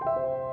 you